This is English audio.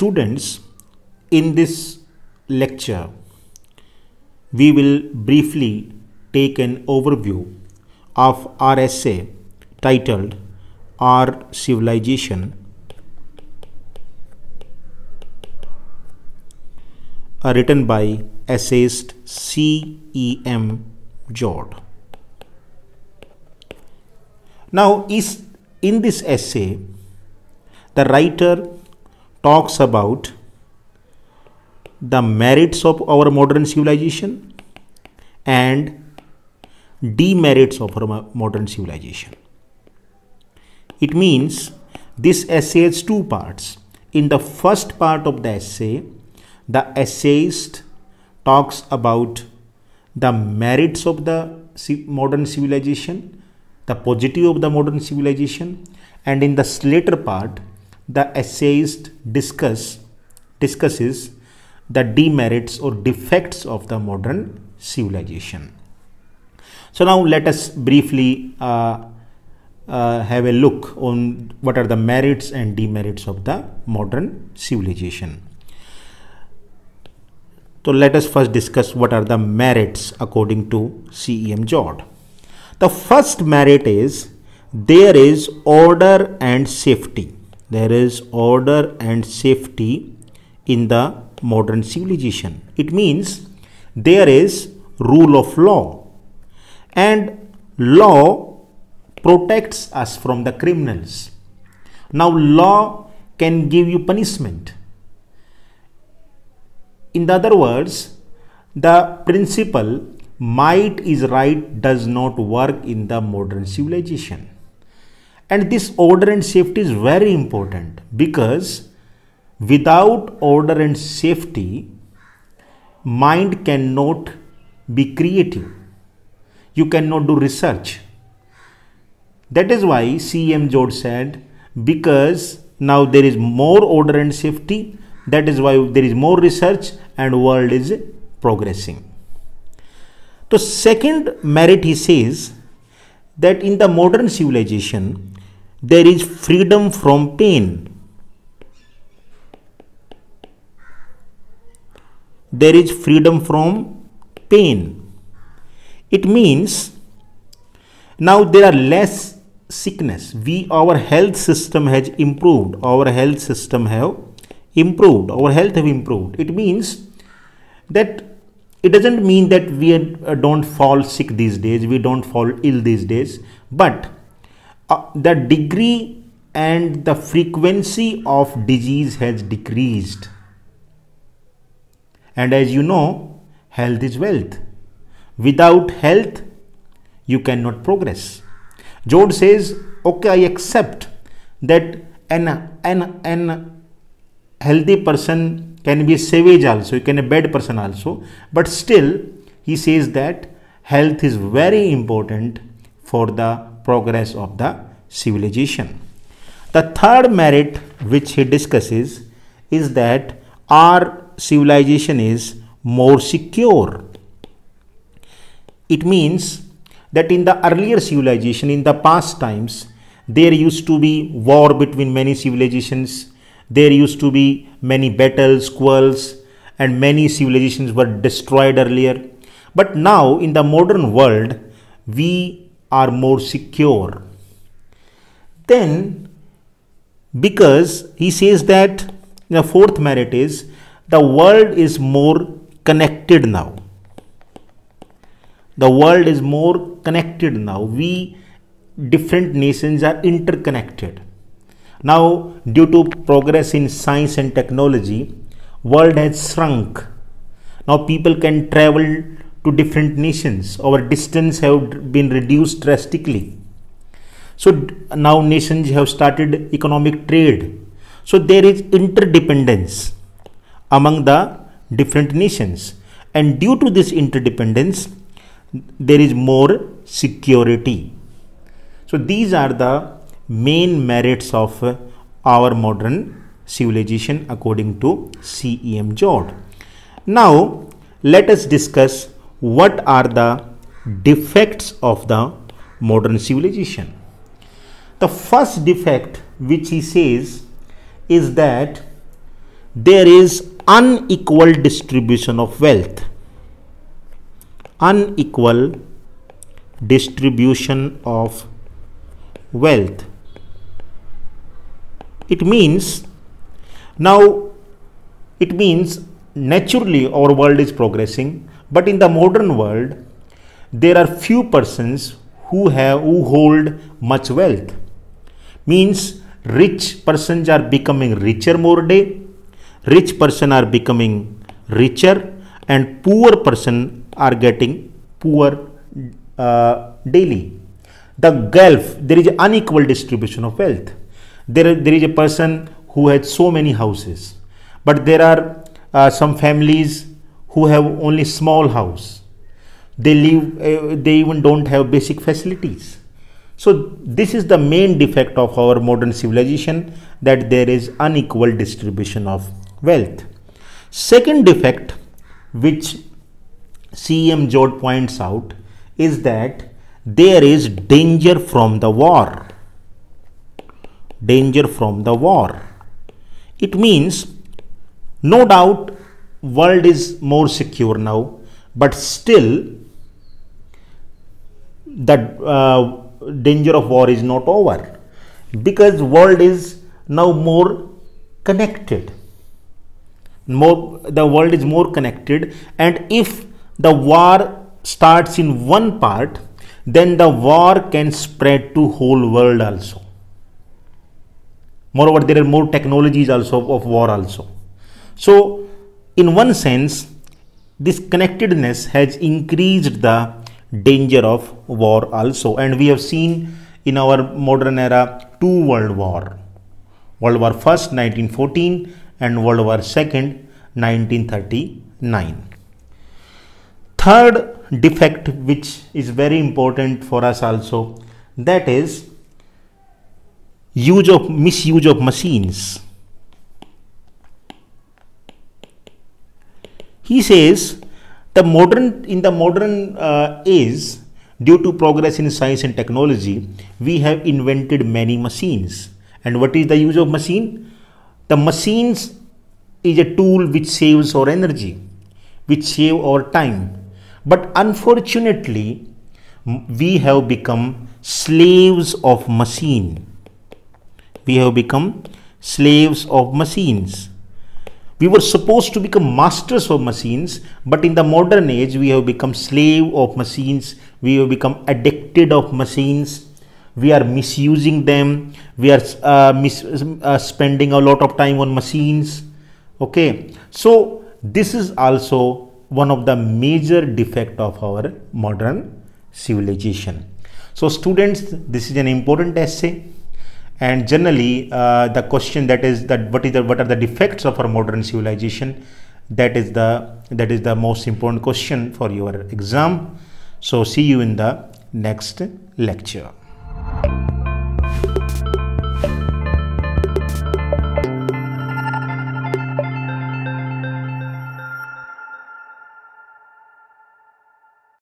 Students, in this lecture, we will briefly take an overview of our essay titled Our Civilization, written by essayist C. E. M. Joad. Now, is in this essay, the writer talks about the merits of our modern civilization and demerits of our modern civilization. It means this essay has two parts. In the first part of the essay, the essayist talks about the merits of the modern civilization, the positive of the modern civilization, and in the later part, the essayist discuss discusses the demerits or defects of the modern civilization. So now let us briefly uh, uh, have a look on what are the merits and demerits of the modern civilization. So let us first discuss what are the merits according to CEM Joad. The first merit is there is order and safety. There is order and safety in the modern civilization. It means there is rule of law and law protects us from the criminals. Now law can give you punishment. In other words, the principle might is right does not work in the modern civilization. And this order and safety is very important because without order and safety, mind cannot be creative you cannot do research. That is why CM Joad said, because now there is more order and safety, that is why there is more research and world is progressing. The second merit he says that in the modern civilization, there is freedom from pain. There is freedom from pain. It means now there are less sickness. We our health system has improved. Our health system have improved. Our health have improved. It means that it doesn't mean that we uh, don't fall sick these days. We don't fall ill these days. But uh, the degree and the frequency of disease has decreased. And as you know health is wealth. Without health, you cannot progress. Joad says, okay, I accept that an, an, an healthy person can be a savage also, he can be a bad person also, but still he says that health is very important for the progress of the civilization. The third merit which he discusses is that our civilization is more secure it means that in the earlier civilization, in the past times, there used to be war between many civilizations. There used to be many battles, quarrels, and many civilizations were destroyed earlier. But now, in the modern world, we are more secure. Then, because he says that the fourth merit is the world is more connected now. The world is more connected now. We different nations are interconnected. Now due to progress in science and technology world has shrunk. Now people can travel to different nations our distance have been reduced drastically so now nations have started economic trade so there is interdependence among the different nations and due to this interdependence there is more security. So these are the main merits of our modern civilization according to CEM Joad. Now let us discuss what are the defects of the modern civilization. The first defect which he says is that there is unequal distribution of wealth. Unequal distribution of wealth. It means now it means naturally our world is progressing but in the modern world there are few persons who have who hold much wealth. Means rich persons are becoming richer more day rich person are becoming richer and poor person are getting poor uh, daily. The gulf there is unequal distribution of wealth. There, there is a person who has so many houses but there are uh, some families who have only small house they live uh, they even don't have basic facilities so this is the main defect of our modern civilization that there is unequal distribution of wealth. Second defect which CM Joad points out is that there is danger from the war. Danger from the war. It means no doubt world is more secure now but still the uh, danger of war is not over. Because world is now more connected. More the world is more connected and if the war starts in one part then the war can spread to whole world also. Moreover there are more technologies also of war also. So in one sense this connectedness has increased the danger of war also. And we have seen in our modern era two world war. World war first 1914 and world war second 1939 third defect which is very important for us also that is use of misuse of machines he says the modern in the modern uh, age due to progress in science and technology we have invented many machines. And what is the use of machine? The machines is a tool which saves our energy which save our time. But unfortunately we have become slaves of machine. We have become slaves of machines we were supposed to become masters of machines, but in the modern age, we have become slave of machines. We have become addicted of machines. We are misusing them. We are uh, mis uh, spending a lot of time on machines. Okay, so this is also one of the major defect of our modern civilization. So students, this is an important essay and generally uh, the question that is that what is the what are the defects of our modern civilization? That is the that is the most important question for your exam. So see you in the next lecture